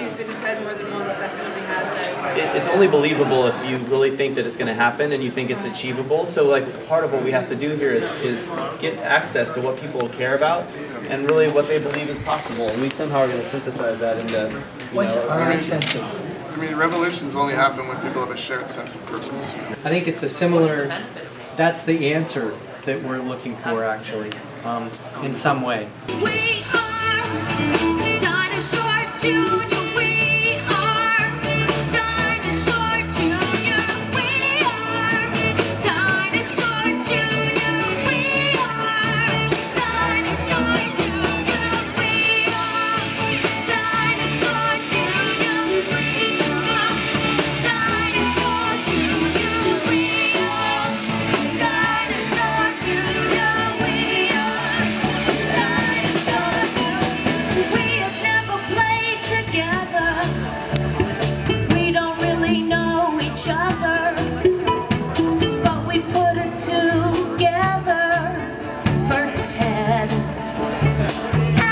opportunity's been fed more than once, definitely has that. it, it's only believable if you really think that it's going to happen and you think it's achievable. So, like, part of what we have to do here is, is get access to what people care about and really what they believe is possible. And we somehow are going to synthesize that into. You What's know, our incentive? I mean, revolutions only happen when people have a shared sense of purpose. I think it's a similar, that's the answer that we're looking for actually, um, in some way. We are Dinosaur Junior. Yeah.